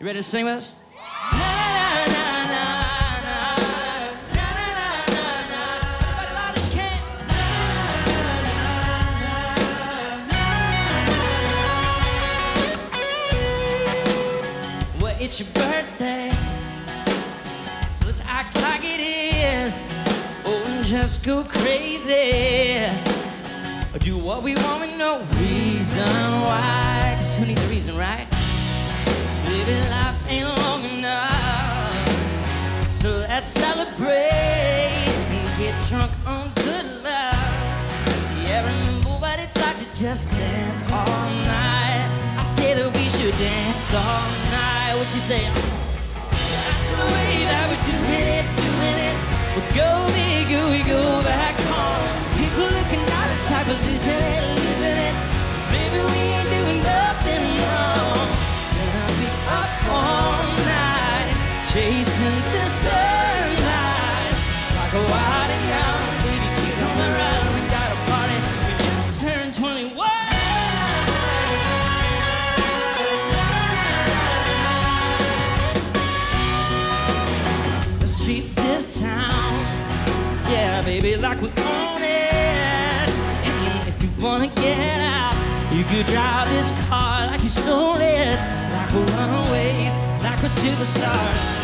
You ready to sing with us? Well, it's your birthday, so let's act like it is. Oh, and just go crazy. Do what we want with no reason why. who needs a reason, right? Living life ain't long enough. So let's celebrate and get drunk on good love. Yeah, remember what it's like to just dance all night. I say that we should dance all night. What you say? That's the way that we're doing it, doing it. We go big, we go baby, like we own it. And if you wanna get out, you could drive this car like you stole it. Like we're runaways, like we're superstars,